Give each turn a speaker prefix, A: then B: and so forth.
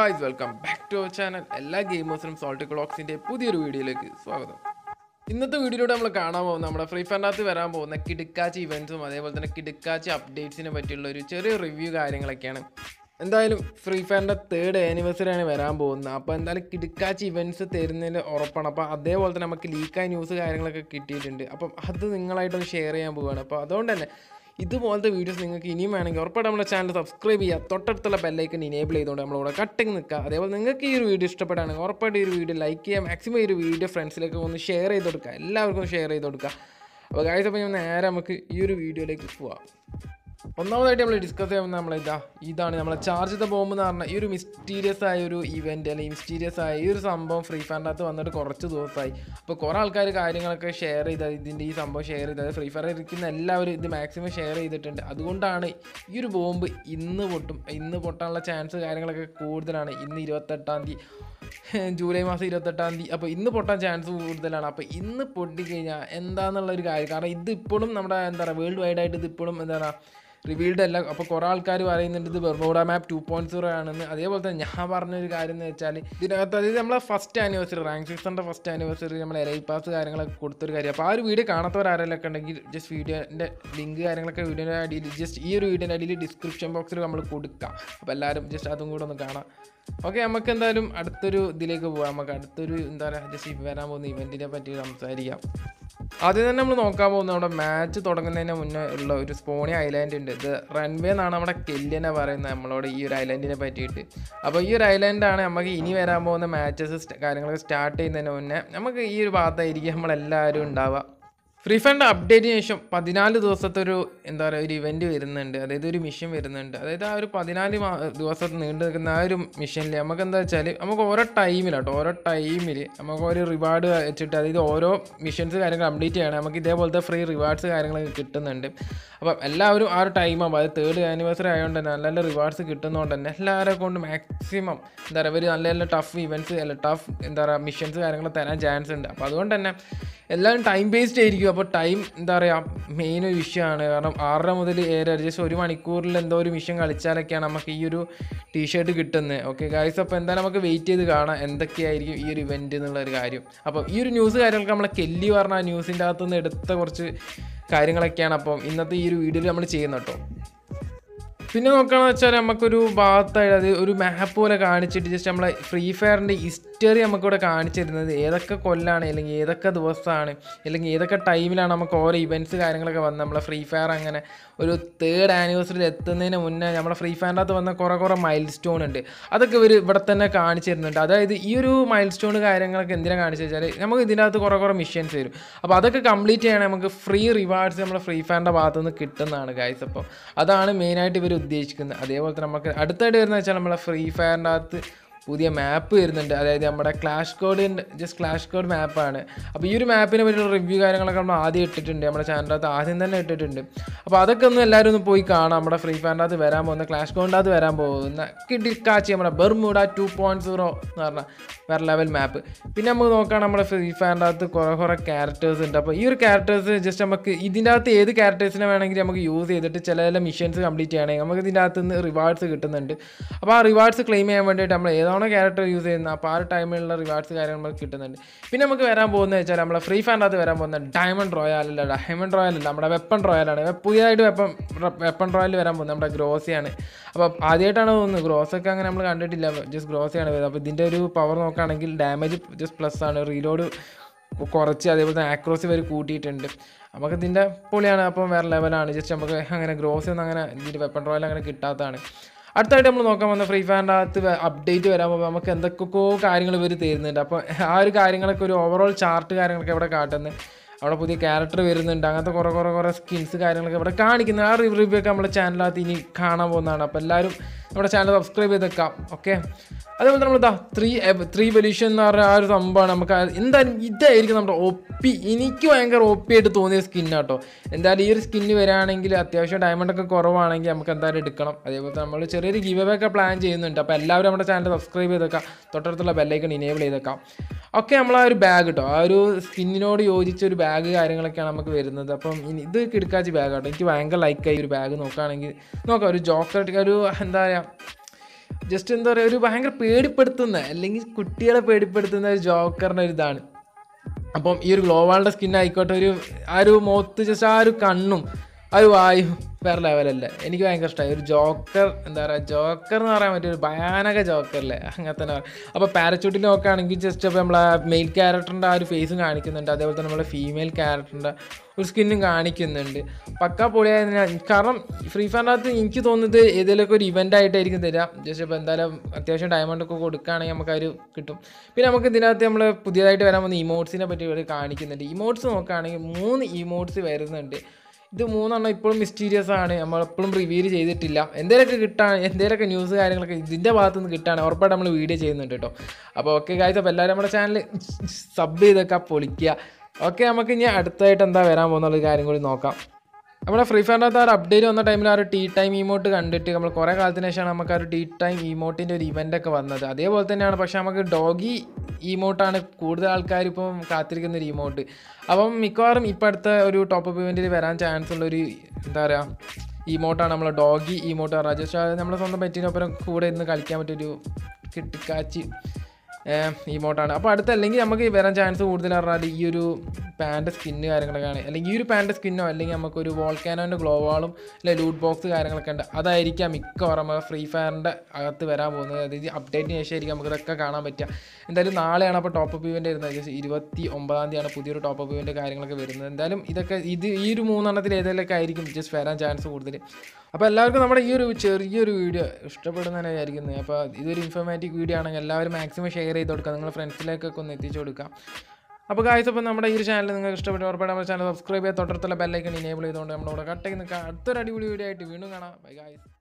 A: Guys welcome back to our channel എല്ലാ ഗെയിമേഴ്സിനും salt ക്ലോക്സിന്റെ പുതിയൊരു വീഡിയോയിലേക്ക് സ്വാഗതം. ഇന്നത്തെ വീഡിയോയിലൂടെ നമ്മൾ കാണാൻ പോകുന്നത് നമ്മുടെ ഫ്രീ ഫയറിനകത്ത് വരാൻ പോകുന്ന കിടുക്കാച്ചി ഇവന്റ്സും അതേപോലെ തന്നെ കിടുക്കാച്ചി അപ്ഡേറ്റ്സിനെ പറ്റിയുള്ള ഒരു ചെറിയ റിവ്യൂ കാര്യങ്ങളൊക്കെയാണ്. എന്തായാലും ഫ്രീ ഫയറിന്റെ തേർഡ് ആനിവേഴ്സറി ആണ് വരാൻ പോകുന്നത്. അപ്പോൾ എന്തായാലും കിടുക്കാച്ച് ഇവന്റ്സ് തരുന്നതിന് ഉറപ്പാണ്. അപ്പോൾ അതേപോലെ തന്നെ നമുക്ക് ലീക്കായ ന്യൂസ് കാര്യങ്ങളൊക്കെ കിട്ടിയിട്ടുണ്ട്. അപ്പം അത് നിങ്ങളായിട്ടൊന്ന് ഷെയർ ചെയ്യാൻ പോവുകയാണ്. അപ്പോൾ അതുകൊണ്ട് തന്നെ ഇതുപോലത്തെ വീഡിയോസ് നിങ്ങൾക്ക് ഇനിയും വേണമെങ്കിൽ ഉറപ്പായിട്ട് നമ്മുടെ ചാനൽ സബ്സ്ക്രൈബ് ചെയ്യുക. തൊട്ടടുത്തുള്ള ബെല്ലൈക്കൺ ഇനേബിൾ ചെയ്തുകൊണ്ട് നമ്മളിവിടെ കട്ടിങ് നിൽക്കുക. അതേപോലെ നിങ്ങൾക്ക് ഈ ഒരു വീഡിയോ ഇഷ്ടപ്പെടുകയാണെങ്കിൽ ഉറപ്പായിട്ട് ഈ ഒരു വീഡിയോ ലൈക്ക് ചെയ്യുക മാക്സിമം ഈ ഒരു വീഡിയോ ഫ്രണ്ട്സിലേക്ക് ഒന്ന് ഷെയർ ചെയ്ത് കൊടുക്കുക. എല്ലാവർക്കും ഷെയർ ചെയ്ത് കൊടുക്കുക. അപ്പോൾ കാഴ്ച അപ്പോൾ ഞാൻ നേരെ നമുക്ക് ഈ ഒരു വീഡിയോയിലേക്ക് പോവാം. ഒന്നാമതായിട്ട് നമ്മൾ ഡിസ്കസ് ചെയ്യുമ്പോൾ നമ്മൾ ഇതാ ഇതാണ്. നമ്മളെ ചാർജ് ദ ബോംബ് എന്ന് പറഞ്ഞാൽ ഈ ഒരു മിസ്റ്റീരിയസ് ആയ ഒരു ഇവന്റ് അല്ലെങ്കിൽ മിസ്റ്റീരിയസ് ആയ ഈ ഒരു സംഭവം ഫ്രീ ഫയറിന്റെ അകത്ത് വന്നിട്ട് കുറച്ച് ദിവസമായി അപ്പോൾ കുറേ ആൾക്കാർ കാര്യങ്ങളൊക്കെ ഷെയർ ചെയ്ത ഇതിന്റെ ഈ സംഭവം ഷെയർ ചെയ്തത് ഫ്രീ ഫയർ ഇരിക്കുന്ന എല്ലാവരും ഇത് മാക്സിമം ഷെയർ ചെയ്തിട്ടുണ്ട്. അതുകൊണ്ടാണ് ഈ ഒരു ബോംബ് ഇന്ന് പൊട്ടും ഇന്ന് പൊട്ടാനുള്ള ചാൻസ് കാര്യങ്ങളൊക്കെ കൂടുതലാണ്. ഇന്ന് ഇരുപത്തെട്ടാം തീയതി ജൂലൈ മാസം ഇരുപത്തെട്ടാം തീയതി അപ്പോൾ ഇന്ന് പൊട്ടാൻ ചാൻസ് കൂടുതലാണ്. അപ്പോൾ ഇന്ന് പൊട്ടിക്കഴിഞ്ഞാൽ എന്താണെന്നുള്ള ഒരു കാര്യം. കാരണം ഇതിപ്പോഴും നമ്മുടെ എന്താ പറയുക വേൾഡ് വൈഡായിട്ട് ഇതിപ്പോഴും എന്താ പറയുക റിവീൽഡ് അല്ല. അപ്പോൾ കുറേ ആൾക്കാർ പറയുന്നുണ്ട് ഇത് Bermuda map two point zero ആണെന്ന്. അതേപോലെ തന്നെ ഞാൻ പറഞ്ഞൊരു കാര്യം എന്ന് വെച്ചാൽ ഇതിനകത്ത് അതായത് നമ്മളെ ഫസ്റ്റ് ആനിവേഴ്സറി റാങ്ക് സിക്സറിന്റെ ഫസ്റ്റ് ആനിവേഴ്സറി നമ്മൾ എലൈ പാസ് കാര്യങ്ങളൊക്കെ കൊടുത്തൊരു കാര്യം. അപ്പോൾ ആ ഒരു വീഡിയോ കാണാത്തവരാരെല്ലാം ഉണ്ടെങ്കിൽ ജസ്റ്റ് വീഡിയോന്റെ ലിങ്ക് കാര്യങ്ങളൊക്കെ വീഡിയോന്റെ അടിയിൽ ജസ്റ്റ് ഈ ഒരു വീഡിയോന്റെ അടിയിൽ ഡിസ്ക്രിപ്ഷൻ ബോക്സിൽ നമ്മൾ കൊടുക്കാം. അപ്പോൾ എല്ലാവരും ജസ്റ്റ് അതും കൂടെ ഒന്ന് കാണാം. ഓക്കെ നമുക്ക് എന്തായാലും അടുത്തൊരു ഇതിലേക്ക് പോകാം നമുക്ക് അടുത്തൊരു എന്താ പറയുക ജസ്റ്റ് വരാൻ പോകുന്ന ഇവന്റിനെ പറ്റി സംസാരിക്കാം. ആദ്യം തന്നെ നമ്മൾ നോക്കാൻ പോകുന്നത് നമ്മുടെ മാച്ച് തുടങ്ങുന്നതിന് മുന്നേ ഉള്ള ഒരു സ്പോണി ഐലാൻഡ് ഉണ്ട്. ഇത് റൺവേ എന്നാണ് നമ്മുടെ കെല്ലിനെ പറയുന്നത് നമ്മളോട് ഈ ഒരു ഐലാൻഡിനെ പറ്റിയിട്ട്. അപ്പോൾ ഈ ഒരു ഐലാൻഡാണ് നമുക്ക് ഇനി വരാൻ പോകുന്ന മാച്ചസ് കാര്യങ്ങളൊക്കെ സ്റ്റാർട്ട് ചെയ്യുന്നതിന് മുന്നേ നമുക്ക് ഈ ഒരു ഭാഗത്തായിരിക്കും നമ്മളെല്ലാവരും ഉണ്ടാവുക. ഫ്രീ ഫയറിന്റെ അപ്ഡേറ്റിന് ശേഷം പതിനാല് ദിവസത്തെ ഒരു എന്താ പറയുക ഒരു ഇവന്റ് വരുന്നുണ്ട്. അതായത് ഒരു മിഷൻ വരുന്നുണ്ട്. അതായത് ആ ഒരു പതിനാല് ദിവസത്തെ ദിവസം നീണ്ടു നിൽക്കുന്ന ആ ഒരു മിഷനിൽ നമുക്ക് എന്താ വെച്ചാൽ നമുക്ക് ഓരോ ടൈമിലാട്ടോ ഓരോ ടൈമിൽ നമുക്ക് ഒരു റിവാർഡ് വെച്ചിട്ട് അതായത് ഓരോ മിഷൻസ് കാര്യങ്ങൾ കംപ്ലീറ്റ് ചെയ്യണം. നമുക്ക് ഇതേപോലത്തെ ഫ്രീ റിവാർഡ്സ് കാര്യങ്ങളൊക്കെ കിട്ടുന്നുണ്ട്. അപ്പം എല്ലാവരും ആ ഒരു ടൈമാകുമ്പോൾ അത് തേർഡ് ആനിവേഴ്സറി ആയതുകൊണ്ട് തന്നെ നല്ല നല്ല റിവാർഡ്സ് കിട്ടുന്നതുകൊണ്ട് തന്നെ എല്ലാവരെ കൊണ്ട് മാക്സിമം എന്താ പറയുക ഒരു നല്ല നല്ല ടഫ് ഇവന്റ്സ് അല്ല ടഫ് എന്താ പറയുക മിഷൻസ് കാര്യങ്ങൾ തരാൻ ചാൻസ് ഉണ്ട്. അപ്പോൾ അതുകൊണ്ട് തന്നെ എല്ലാവരും ടൈം ബേസ്ഡ് ആയിരിക്കും. അപ്പോൾ ടൈം എന്താ പറയുക മെയിൻ ഒരു വിഷയമാണ്. കാരണം ആറര മുതൽ ഏഴര ജസ്റ്റ് ഒരു മണിക്കൂറിൽ എന്തോ ഒരു മിഷൻ കളിച്ചാലൊക്കെയാണ് നമുക്ക് ഈ ഒരു ടീഷർട്ട് കിട്ടുന്നത് ഓക്കെ ഗായ്സ് അപ്പോൾ എന്തായാലും നമുക്ക് വെയിറ്റ് ചെയ്ത് കാണാം. എന്തൊക്കെയായിരിക്കും ഈ ഒരു ഇവന്റ് എന്നുള്ള ഒരു കാര്യം. അപ്പോൾ ഈ ഒരു ന്യൂസ് കാര്യങ്ങൾക്ക് നമ്മളെ കെല്ലി പറഞ്ഞ ന്യൂസിന്റെ അകത്തുനിന്ന് എടുത്ത കുറച്ച് കാര്യങ്ങളൊക്കെയാണ് അപ്പം ഇന്നത്തെ ഈ ഒരു വീഡിയോയിൽ നമ്മൾ ചെയ്യുന്നത് പിന്നെ നോക്കുകയാണെന്ന് വെച്ചാൽ നമുക്കൊരു ഭാഗത്തായിട്ട് അത് ഒരു മാപ്പ് പോലെ കാണിച്ചിട്ട് ജസ്റ്റ് നമ്മളെ ഫ്രീ ഫയറിന്റെ ഹിസ്റ്ററി നമുക്കിവിടെ കാണിച്ചു തരുന്നത്. ഏതൊക്കെ കൊല്ലാണ് അല്ലെങ്കിൽ ഏതൊക്കെ ദിവസമാണ് അല്ലെങ്കിൽ ഏതൊക്കെ ടൈമിലാണ് നമുക്ക് ഓരോ ഇവന്റ്സ് കാര്യങ്ങളൊക്കെ വന്ന് നമ്മളെ ഫ്രീ ഫയർ അങ്ങനെ ഒരു തേർഡ് ആനിവേഴ്സറിയിൽ എത്തുന്നതിന് മുന്നേ നമ്മുടെ ഫ്രീ ഫയറിന്റെ അകത്ത് വന്ന കുറേ കുറേ മൈൽ സ്റ്റോൺ ഉണ്ട്. അതൊക്കെ ഇവർ ഇവിടെ തന്നെ കാണിച്ചു തരുന്നുണ്ട്. അതായത് ഈ ഒരു മൈൽ സ്റ്റോൺ കാര്യങ്ങളൊക്കെ എന്തിനാണ് കാണിച്ചു വെച്ചാൽ നമുക്ക് ഇതിന്റെ അകത്ത് കുറേ കുറേ മിഷൻസ് വരും. അപ്പോൾ അതൊക്കെ കംപ്ലീറ്റ് ചെയ്യണമെങ്കിൽ നമുക്ക് ഫ്രീ റിവാർഡ്സ് നമ്മുടെ ഫ്രീ ഫയറിന്റെ ഭാഗത്തുനിന്ന് കിട്ടുന്നതാണ് ഗൈസ് അപ്പോൾ അതാണ് മെയിനായിട്ട് ഇവർ ഉദ്ദേശിക്കുന്നത്. അതേപോലെ തന്നെ നമുക്ക് അടുത്തായിട്ട് വരുന്നത് വെച്ചാൽ നമ്മളെ ഫ്രീ ഫയറിന്റെ അകത്ത് പുതിയ മാപ്പ് വരുന്നുണ്ട്. അതായത് നമ്മുടെ clash code just clash code മാപ്പാണ് അപ്പോൾ ഈ ഒരു മാപ്പിനെ പറ്റിയുള്ള റിവ്യൂ കാര്യങ്ങളൊക്കെ നമ്മൾ ആദ്യം ഇട്ടിട്ടുണ്ട്. നമ്മുടെ ചാനലിനകത്ത് ആദ്യം തന്നെ ഇട്ടിട്ടുണ്ട്. അപ്പോൾ അതൊക്കെ ഒന്ന് എല്ലാവരും ഒന്ന് പോയി കാണാം. നമ്മുടെ ഫ്രീ ഫയറിന്റെ അകത്ത് വരാൻ പോകുന്ന ക്ലാഷ് കോഡിന്റെ അകത്ത് വരാൻ പോകുന്ന കിഡിക്കാച്ചി നമ്മുടെ ബെർമൂഡ ടു പോയിന്റ് സീറോ എന്ന് പറഞ്ഞാൽ വേറെ ലെവൽ മാപ്പ് പിന്നെ നമുക്ക് നോക്കാം നമ്മുടെ ഫ്രീ ഫയറിന്റെ അകത്ത് കുറേ കുറേ ക്യാരക്ടേഴ്സ് ഉണ്ട്. അപ്പോൾ ഈ ഒരു ക്യാരക്ടേഴ്സ് ജസ്റ്റ് നമുക്ക് ഇതിന്റെ അകത്ത് ഏത് ക്യാരക്ടേഴ്സിനെ വേണമെങ്കിൽ നമുക്ക് യൂസ് ചെയ്തിട്ട് ചില ചില മിഷൻസ് കംപ്ലീറ്റ് ചെയ്യണമെങ്കിൽ നമുക്ക് ഇതിന്റെ അകത്ത് നിന്ന് റിവാർഡ്സ് കിട്ടുന്നുണ്ട്. അപ്പോൾ ആ റിവാർഡ്സ് ക്ലെയിം ചെയ്യാൻ വേണ്ടിയിട്ട് നമ്മൾ ഏതാണോ ക്യാരക്ടർ യൂസ് ചെയ്യുന്നത്. അപ്പോൾ ആ ഒരു ടൈമിലുള്ള റിവാർഡ്സ് കാര്യങ്ങൾ കിട്ടുന്നുണ്ട്. പിന്നെ നമുക്ക് വരാൻ പോകുന്നത് വെച്ചാൽ നമ്മളെ ഫ്രീ ഫയറിനകത്ത് വരാൻ പോകുന്ന ഡയമണ്ട് റോയൽ അല്ല ഡയമണ്ട് റോയൽ അല്ല നമ്മുടെ വെപ്പൺ റോയലാണ് പുതിയതായിട്ട് വെപ്പൺ വെപ്പൺ റോയൽ വരാൻ പോകുന്നത് നമ്മുടെ ഗ്രോസിയാണ് അപ്പോൾ ആദ്യമായിട്ടാണ് തോന്നുന്നത്. ഗ്രോസൊക്കെ അങ്ങനെ നമ്മൾ കണ്ടിട്ടില്ല. ജസ്റ്റ് ഗ്രോസിയാണ് വരുന്നത്. അപ്പോൾ ഇതിന്റെ ഒരു പവർ നോക്കുകയാണെങ്കിൽ ഡാമേജ് ജസ്റ്റ് പ്ലസ് ആണ്. റീലോഡ് കുറച്ച് അതേപോലെ തന്നെ ആക്രോസി വരെ കൂട്ടിയിട്ടുണ്ട്. നമുക്ക് ഇതിന്റെ പൊളിയാണ് അപ്പം വേറെ ലെവലാണ് ജസ്റ്റ് നമുക്ക് അങ്ങനെ ഗ്രോസ് ഒന്നും അങ്ങനെ ഇതിന്റെ വെപ്പൺ റോയൽ അങ്ങനെ കിട്ടാത്തതാണ്. അടുത്തായിട്ട് നമ്മൾ നോക്കാൻ വന്ന ഫ്രീ ഫയറിന്റെ അകത്ത് അപ്ഡേറ്റ് വരാൻ പോകുമ്പോൾ നമുക്ക് എന്തൊക്കെയോ കാര്യങ്ങൾ ഇവർ തരുന്നുണ്ട്. അപ്പോൾ ആ ഒരു കാര്യങ്ങളൊക്കെ ഒരു ഓവറോൾ ചാർട്ട് കാര്യങ്ങളൊക്കെ ഇവിടെ കാട്ടുന്നത് അവിടെ പുതിയ ക്യാരക്ടർ വരുന്നുണ്ട്. അങ്ങനത്തെ കുറേ കുറേ കുറേ സ്കിൽസ് കാര്യങ്ങളൊക്കെ ഇവിടെ കാണിക്കുന്നത് ആ റിവ്യൂ ഒക്കെ നമ്മുടെ ചാനലിനകത്ത് ഇനി കാണാൻ പോകുന്നതാണ്. അപ്പോൾ എല്ലാവരും നമ്മുടെ ചാനൽ സബ്സ്ക്രൈബ് ചെയ്ത് വെക്കാം ഓക്കെ അതേപോലെ നമ്മൾ ഇതാ ത്രീ ത്രീ വെല്യൂഷൻ എന്ന് പറഞ്ഞ ആ ഒരു സംഭവമാണ്. നമുക്ക് എന്തായാലും ഇതായിരിക്കും നമ്മുടെ ഒപ്പി എനിക്ക് ഭയങ്കര ഒപ്പി ആയിട്ട് തോന്നിയ സ്കിന്നാട്ടോ എന്തായാലും ഈ ഒരു സ്കിന്ന് വരികയാണെങ്കിൽ അത്യാവശ്യം ഡയമണ്ട് ഒക്കെ കുറവാണെങ്കിൽ നമുക്ക് എന്തായാലും എടുക്കണം. അതേപോലെ നമ്മൾ ചെറിയൊരു ഗീവ് ഒക്കെ പ്ലാൻ ചെയ്യുന്നുണ്ട്. അപ്പോൾ എല്ലാവരും നമ്മുടെ ചാനൽ സബ്സ്ക്രൈബ് ചെയ്തേക്കാം. തൊട്ടടുത്തുള്ള ബെല്ലൈക്കൺ ഇനേബിൾ ചെയ്തേക്കാം. ഒക്കെ നമ്മൾ ആ ഒരു ബാഗ് കേട്ടോ ആ ഒരു സ്കിന്നിനോട് യോജിച്ച ഒരു ബാഗ് കാര്യങ്ങളൊക്കെയാണ് നമുക്ക് വരുന്നത്. അപ്പം ഇത് കിടക്കാച്ചി ബാഗ് കേട്ടോ എനിക്ക് ഭയങ്കര ലൈക്കായി ഒരു ബാഗ് നോക്കുകയാണെങ്കിൽ നോക്കാം ഒരു ജോക്കർ ഒരു എന്താ പറയുക ജസ്റ്റ് എന്താ പറയുക ഒരു ഭയങ്കര പേടിപ്പെടുത്തുന്ന അല്ലെങ്കിൽ കുട്ടികളെ പേടിപ്പെടുത്തുന്ന ഒരു ജോക്കറിന്റെ ഒരു ഇതാണ്. അപ്പം ഈ ഒരു ഗ്ലോവാളുടെ സ്കിൻ ആയിക്കോട്ടെ ഒരു ആ ഒരു മുഖത്ത് ജസ്റ്റ് ആ ഒരു കണ്ണും ആ ഒരു വായു വേറെ ലെവലല്ലേ എനിക്ക് ഭയങ്കര ഇഷ്ടമായി ഒരു ജോക്കർ എന്താ പറയുക ജോക്കർ എന്ന് പറയാൻ പറ്റിയ ഒരു ഭയാനക ജോക്കറല്ലേ അങ്ങനെ തന്നെ അപ്പോൾ പാരച്ചൂട്ടിൽ നോക്കുകയാണെങ്കിൽ ജസ്റ്റ് അപ്പോൾ നമ്മളെ മെയിൽ ക്യാരക്ടറിന്റെ ആ ഒരു ഫേസും കാണിക്കുന്നുണ്ട്. അതേപോലെ തന്നെ നമ്മളെ ഫീമെയിൽ ക്യാരക്ടറിന്റെ ഒരു സ്കിന്നും കാണിക്കുന്നുണ്ട്. പക്കാ പൊളിയായതിനാൽ കാരണം ഫ്രീ ഫയറിനകത്ത് എനിക്ക് തോന്നുന്നത് ഏതെങ്കിലുമൊക്കെ ഒരു ഇവന്റ് ആയിട്ടായിരിക്കും തരാം. ജസ്റ്റ് ഇപ്പോൾ എന്തായാലും അത്യാവശ്യം ഡയമണ്ട് ഒക്കെ കൊടുക്കുകയാണെങ്കിൽ നമുക്ക് ഒരു കിട്ടും. പിന്നെ നമുക്ക് ഇതിനകത്ത് നമ്മൾ പുതിയതായിട്ട് വരാൻ പോകുന്ന ഇമോട്ട്സിനെ പറ്റി ഇവർ കാണിക്കുന്നുണ്ട്. ഇമോട്ട്സ് നോക്കുകയാണെങ്കിൽ മൂന്ന് ഇമോട്ട്സ് വരുന്നുണ്ട്. ഇത് മൂന്നെണ്ണം ഇപ്പോഴും മിസ്റ്റീരിയസ് ആണ്. നമ്മളെപ്പോഴും റിവീൽ ചെയ്തിട്ടില്ല. എന്തെങ്കിലുമൊക്കെ കിട്ടാൻ എന്തെങ്കിലുമൊക്കെ ന്യൂസ് കാര്യങ്ങളൊക്കെ ഇതിന്റെ ഭാഗത്ത് നിന്ന് കിട്ടാണ്. ഉറപ്പായിട്ട് നമ്മൾ വീഡിയോ ചെയ്യുന്നുണ്ട് കേട്ടോ. അപ്പോൾ ഓക്കെ കാഴ്ച അപ്പോൾ എല്ലാവരും നമ്മുടെ ചാനൽ സബ് ചെയ്തൊക്കെ പൊളിക്കുക. ഓക്കെ നമുക്ക് ഇനി അടുത്തായിട്ട് എന്താ വരാൻ പോകുന്ന കാര്യം കൂടി നോക്കാം. നമ്മുടെ ഫ്രീ ഫയറിനകത്ത് ആ ഒരു അപ്ഡേറ്റ് വന്ന ടൈമിൽ ആ ഒരു ടീ ടൈം ഇമോട്ട് കണ്ടിട്ട് നമ്മൾ കുറേ കാലത്തിന് ശേഷമാണ് നമുക്ക് ആ ഒരു ടീ ടൈം ഇമോട്ടിന്റെ ഒരു ഇവന്റ് ഒക്കെ വന്നത്. അതേപോലെ തന്നെയാണ് പക്ഷേ നമുക്ക് ഡോഗി ഇമോട്ടാണ് കൂടുതൽ ആൾക്കാർ ഇപ്പം കാത്തിരിക്കുന്ന ഒരു ഇമോട്ട് അപ്പം മിക്കവാറും ഇപ്പം അടുത്ത ഒരു ടോപ്പ് അപ്പ് ഇവന്റിൽ വരാൻ ചാൻസ് ഉള്ളൊരു എന്താ പറയുക ഇമോട്ടാണ് നമ്മളെ ഡോഗി ഇമോട്ട് പറഞ്ഞാൽ അത് നമ്മുടെ സ്വന്തം പെറ്റിനൊപ്പം കൂടെ ഇന്ന് കളിക്കാൻ പറ്റിയൊരു കിട്ടിക്കാച്ചി ഇമോട്ടാണ് അപ്പോൾ അടുത്തല്ലെങ്കിൽ നമുക്ക് വരാൻ ചാൻസ് കൂടുതൽ പറഞ്ഞാൽ ഈ ഒരു പാന്റെ സ്കിന്ന് കാര്യങ്ങളൊക്കെയാണ്. അല്ലെങ്കിൽ ഈ ഒരു പാന്റെ സ്കിന്നോ അല്ലെങ്കിൽ നമുക്കൊരു വോൾക്കാനോന്റെ ഗ്ലോവാളും അല്ലെങ്കിൽ ലൂട്ട് ബോക്സ് കാര്യങ്ങളൊക്കെ ഉണ്ട്. അതായിരിക്കാം മിക്കവാറും ഫ്രീ ഫയറിന്റെ അകത്ത് വരാൻ പോകുന്നത്. അതായത് അപ്ഡേറ്റിന് ശേഷം ആയിരിക്കും നമുക്ക് ഇതൊക്കെ കാണാൻ പറ്റുക. എന്തായാലും നാളെയാണ് അപ്പോൾ ടോപ്പ് അപ്പ് ഇവന്റ് വരുന്നത്. ഇരുപത്തി ഒമ്പതാം തീയതിയാണ് പുതിയൊരു ടോപ്പ് അപ്പ് ഇവന്റ് കാര്യങ്ങളൊക്കെ വരുന്നത്. എന്തായാലും ഇതൊക്കെ ഇത് ഈ ഒരു മൂന്നെണ്ണത്തിൽ ഏതെങ്കിലുമൊക്കെ ആയിരിക്കും ജസ്റ്റ് വരാൻ ചാൻസ് കൂടുതൽ. അപ്പോൾ എല്ലാവർക്കും നമ്മുടെ ഈ ഒരു ചെറിയൊരു വീഡിയോ ഇഷ്ടപ്പെടുന്നതിനായിരിക്കുന്നത് അപ്പോൾ ഇതൊരു ഇൻഫോർമേറ്റീവ് വീഡിയോ ആണെങ്കിൽ എല്ലാവരും മാക്സിമം ഷെയർ ചെയ്ത് കൊടുക്കുക നിങ്ങളുടെ ഫ്രണ്ട്സിലേക്കൊക്കെ ഒന്ന് എത്തിച്ചു കൊടുക്കുക അപ്പോൾ കാഴ്ച അപ്പോൾ നമ്മുടെ ഈ ഒരു ചാനൽ നിങ്ങൾക്ക് ഇഷ്ടപ്പെട്ടു ഉറപ്പായിട്ട് നമ്മുടെ ചാനൽ സബ്സ്ക്രൈബ് ചെയ്ത് തൊട്ടടുത്തുള്ള ബെല്ലൈക്കൺ ഇനേബിൾ ചെയ്തുകൊണ്ട് നമ്മുടെ കൂടെ ചെയ്യുന്ന അടുത്തൊരു അടിപൊളി വീഡിയോ ആയിട്ട് വീണ്ടും കാണാം. Bye guys